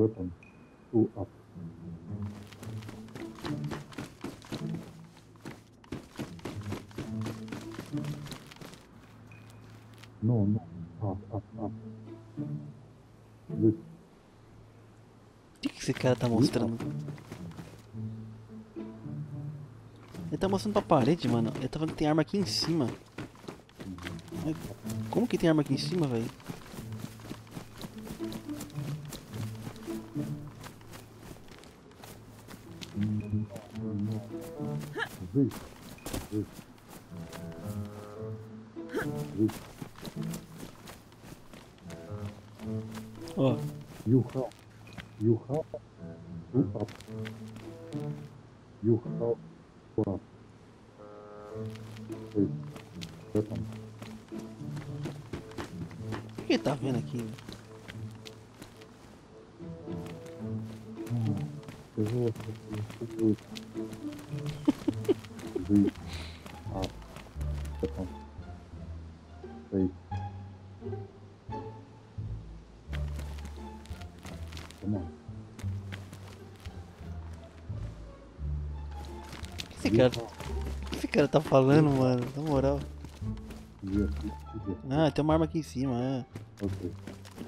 Weapon. Two up. No, no. Up, up, up. This. O que, que esse cara tá mostrando? Ele tá mostrando pra parede, mano. Ele tá falando que tem arma aqui em cima. Como que tem arma aqui em cima, velho? Vixe. Vixe. Vixe. Ó. E o Raul. E o Raul. O tá vendo aqui? Hum, eu vou. This. Up. Weapon. Wait. Come on. O que esse cara, o que esse cara tá falando, mano? Na moral. Ah, tem uma arma aqui em cima, é. Okay.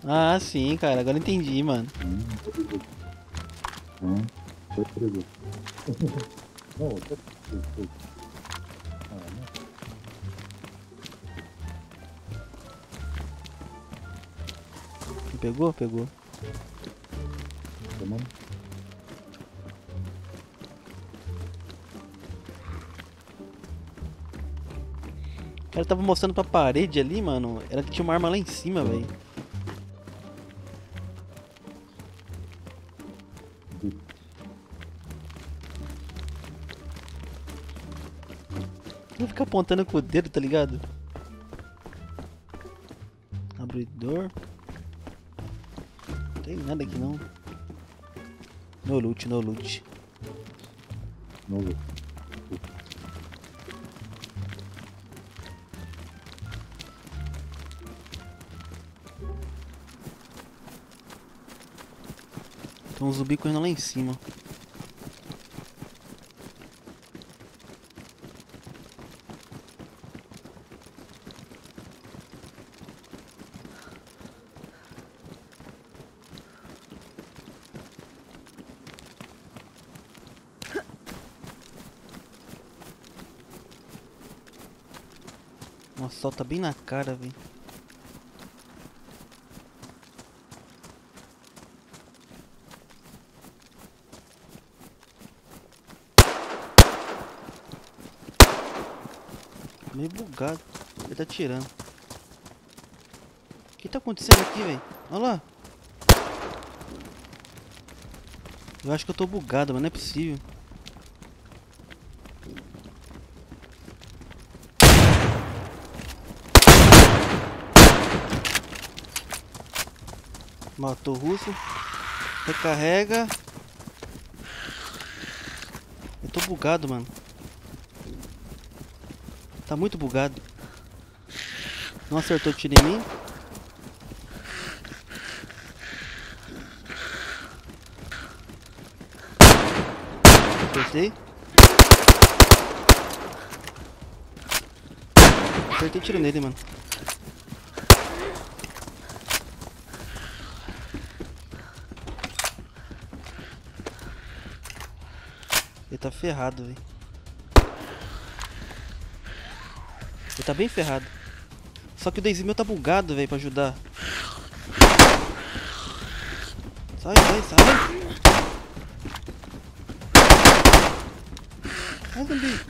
Ah, sim, cara. Agora entendi, mano. Mm, very good. Pegou? Pegou. On. O cara tava mostrando pra parede ali, mano. Era que tinha uma arma lá em cima, velho. Não ficar apontando com o dedo, tá ligado? Abridor. Não tem nada aqui não. No loot, no loot. No good. Tem um zumbi correndo lá em cima. Nossa, sol tá bem na cara, velho. Meio bugado. Ele tá tirando. O que tá acontecendo aqui, velho? Olha lá. Eu acho que eu tô bugado, mas não é possível. Matou o russo. Recarrega. Eu tô bugado, mano. Tá muito bugado. Não acertou tiro em mim. Acertei. Acertei tiro nele, mano. Ele tá ferrado, velho. Ele tá bem ferrado. Só que o Daisy meu tá bugado, velho, pra ajudar. Sai, sai, sai. Sai, zumbi.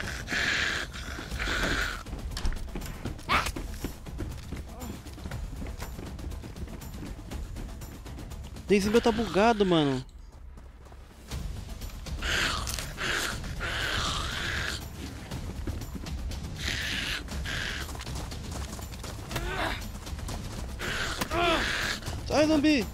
Daisy meu tá bugado, mano. zumbi!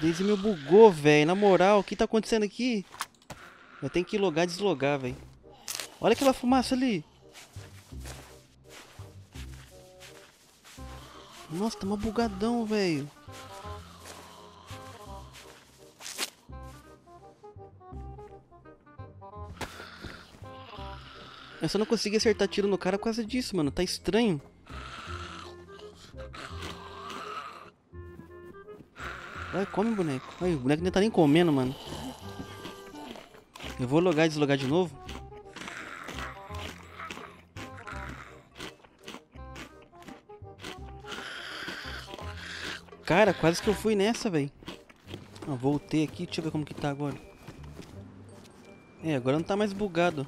Daisy bugou, velho. Na moral, o que tá acontecendo aqui? Eu tenho que logar e deslogar, velho. Olha aquela fumaça ali. Nossa, tá uma bugadão, velho. Eu só não consegui acertar tiro no cara por causa disso, mano. Tá estranho. Vai, come, boneco. Ai, o boneco nem tá nem comendo, mano. Eu vou logar e deslogar de novo. Cara, quase que eu fui nessa, velho. Voltei aqui, deixa eu ver como que tá agora. É, agora não tá mais bugado.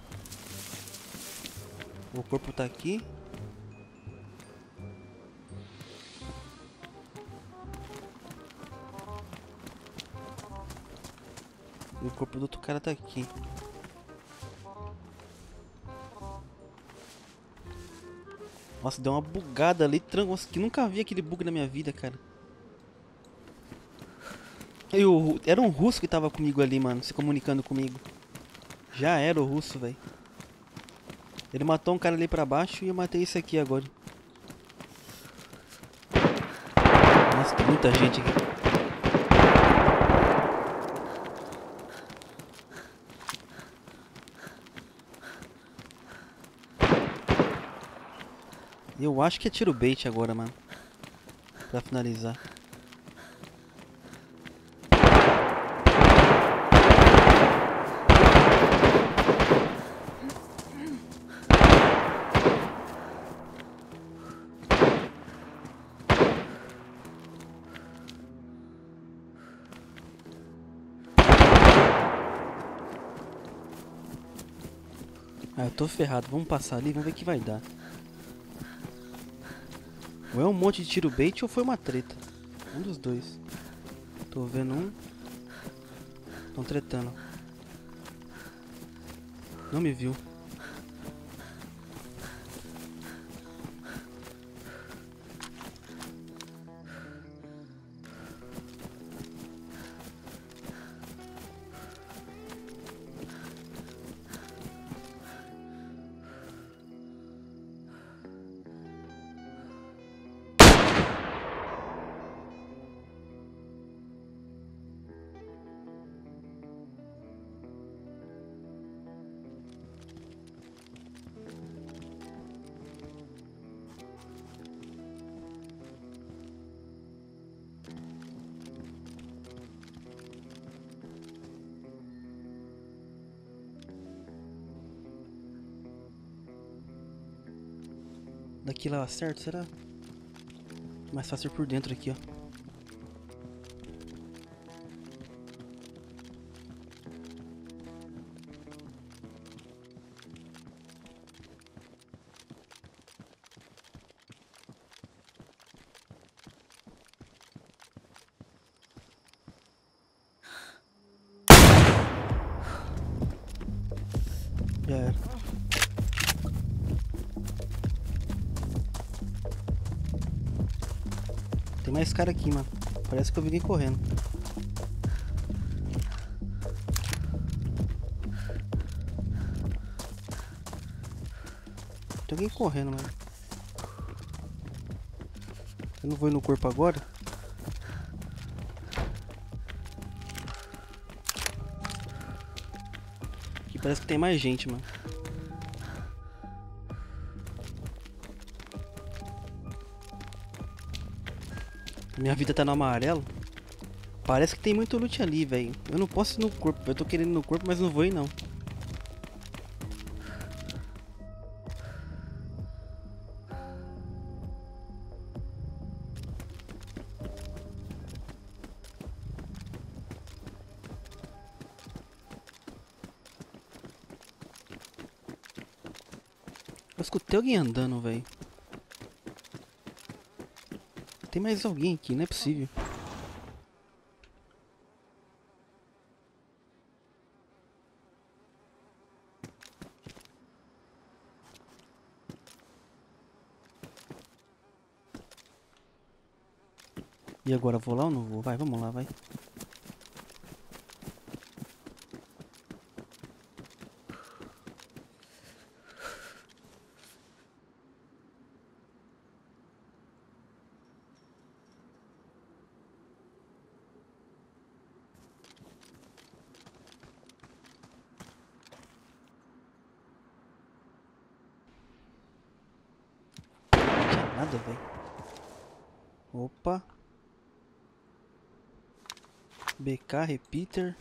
O corpo tá aqui. E o corpo do outro cara tá aqui. Nossa, deu uma bugada ali. Nossa, que nunca vi aquele bug na minha vida, cara. E o, era um russo que tava comigo ali, mano, se comunicando comigo. Já era o russo, velho. Ele matou um cara ali pra baixo e eu matei esse aqui agora. Nossa, tem muita gente aqui. Eu acho que é tiro bait agora, mano. Pra finalizar. Ah, eu tô ferrado. Vamos passar ali, vamos ver o que vai dar. Ou é um monte de tiro bait ou foi uma treta. Um dos dois. Tô vendo um. Estão tretando. Não me viu. Daqui lá eu acerto, será? Mais fácil por dentro aqui, ó. Tem mais cara aqui, mano. Parece que eu vi alguém correndo. Tem alguém correndo, mano. Eu não vou ir no corpo agora. Aqui parece que tem mais gente, mano. Minha vida tá no amarelo. Parece que tem muito loot ali, velho. Eu não posso ir no corpo. Eu tô querendo ir no corpo, mas não vou ir não. Eu escutei alguém andando, velho. Tem mais alguém aqui, não é possível. E agora, vou lá ou não vou? Vai, vamos lá, vai. Nada, velho. Opa. BK Repeater.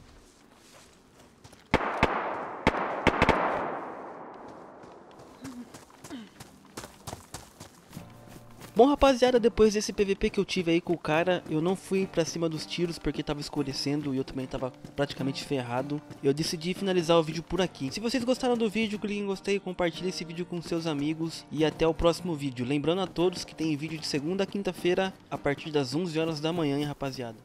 Bom, rapaziada, depois desse PVP que eu tive aí com o cara, eu não fui pra cima dos tiros porque tava escurecendo e eu também tava praticamente ferrado. Eu decidi finalizar o vídeo por aqui. Se vocês gostaram do vídeo, clique em gostei, compartilhe esse vídeo com seus amigos e até o próximo vídeo. Lembrando a todos que tem vídeo de segunda a quinta-feira a partir das 11 horas da manhã, hein, rapaziada.